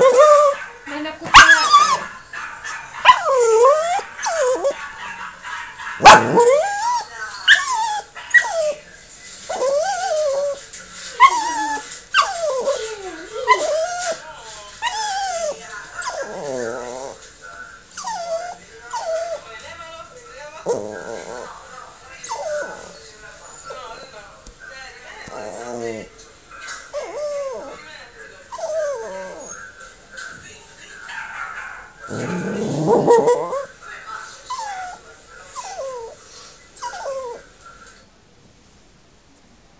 le nonne? Oh,